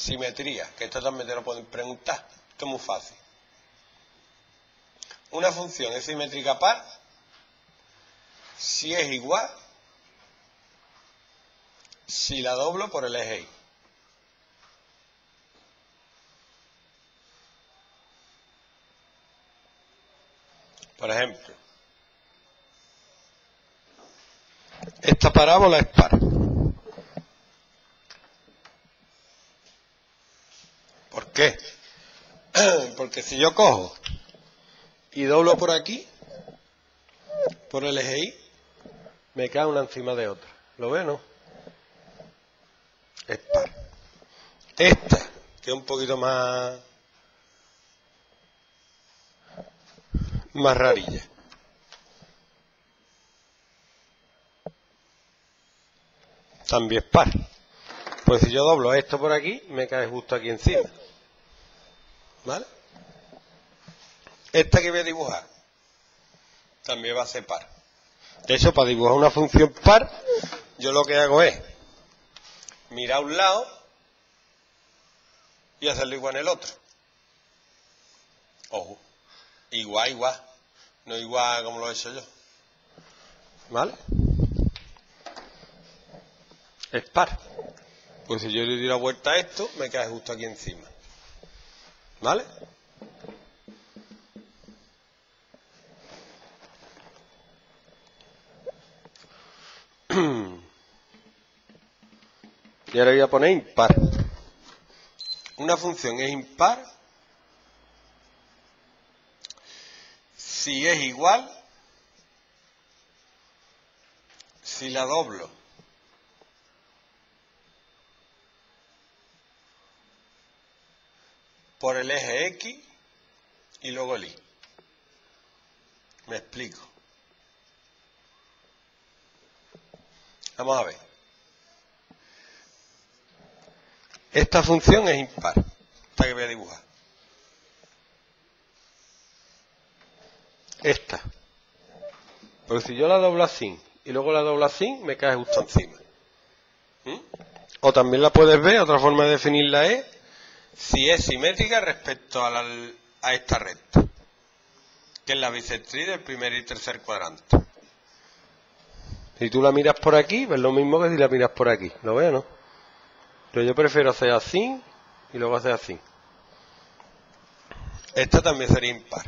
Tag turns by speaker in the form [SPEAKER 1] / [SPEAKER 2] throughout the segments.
[SPEAKER 1] Simetría, que esto también te lo pueden preguntar. Esto es muy fácil. Una función es simétrica par si es igual si la doblo por el eje Y. Por ejemplo, esta parábola es par. ¿Por qué? Porque si yo cojo y doblo por aquí, por el eje Y, me cae una encima de otra. ¿Lo ven no? Es. Esta, que es un poquito más más rarilla. También es par. Pues si yo doblo esto por aquí, me cae justo aquí encima. ¿Vale? Esta que voy a dibujar también va a ser par. De hecho, para dibujar una función par, yo lo que hago es mirar a un lado y hacerlo igual en el otro. Ojo. Igual, igual. No igual como lo he hecho yo. ¿Vale? Es par. Pues si yo le doy la vuelta a esto, me cae justo aquí encima. ¿Vale? Y ahora voy a poner impar. Una función es impar si es igual, si la doblo por el eje X y luego el Y. Me explico. Vamos a ver. Esta función es impar, esta que voy a dibujar. Esta. Porque si yo la doblo así y luego la doblo así, me cae justo encima. ¿Mm? O también la puedes ver, otra forma de definirla es si es simétrica respecto a, a esta recta, que es la bisectriz del primer y tercer cuadrante. Si tú la miras por aquí, ves lo mismo que si la miras por aquí. ¿Lo veo, no? Pero yo prefiero hacer así y luego hacer así. Esta también sería impar.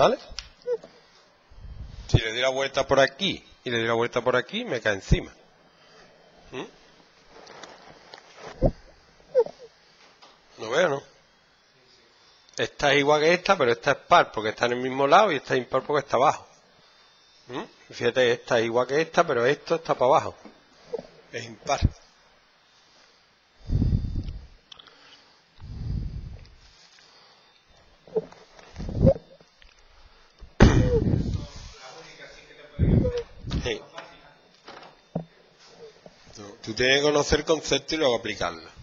[SPEAKER 1] ¿Vale? Si le doy la vuelta por aquí y le doy la vuelta por aquí, me cae encima. ¿Mm? ¿No veo, no? Esta es igual que esta, pero esta es par porque está en el mismo lado y esta es impar porque está abajo. ¿Mm? Fíjate, esta es igual que esta, pero esto está para abajo. Es impar. Tú tienes que conocer el concepto y luego aplicarlo.